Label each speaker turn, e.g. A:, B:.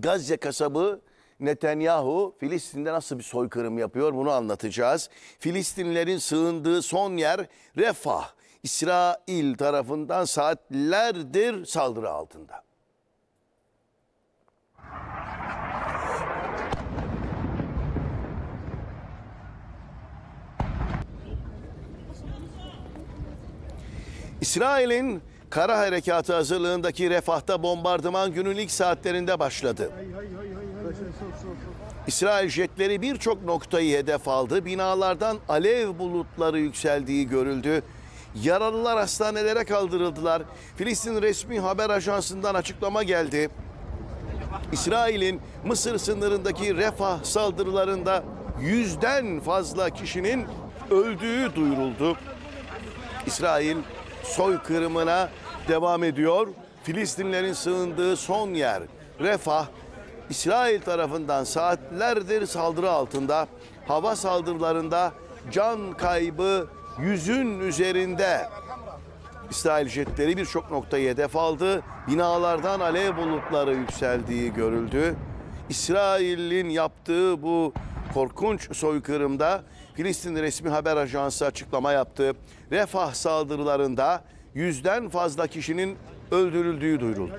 A: Gazze kasabı Netanyahu Filistin'de nasıl bir soykırım yapıyor bunu anlatacağız. Filistinlilerin sığındığı son yer Refah. İsrail tarafından saatlerdir saldırı altında. İsrail'in kara harekatı hazırlığındaki Refah'ta bombardıman günün ilk saatlerinde başladı. İsrail jetleri birçok noktayı hedef aldı. Binalardan alev bulutları yükseldiği görüldü. Yaralılar hastanelere kaldırıldılar. Filistin resmi haber ajansından açıklama geldi. İsrail'in Mısır sınırındaki Refah saldırılarında yüzden fazla kişinin öldüğü duyuruldu. İsrail soykırımına devam ediyor. Filistinlerin sığındığı son yer Refah, İsrail tarafından saatlerdir saldırı altında. Hava saldırılarında can kaybı yüzün üzerinde. İsrail jetleri birçok noktayı hedef aldı. Binalardan alev bulutları yükseldiği görüldü. İsrail'in yaptığı bu korkunç soykırımda Filistin resmi haber ajansı açıklama yaptı. Refah saldırılarında yüzden fazla kişinin öldürüldüğü duyuruldu.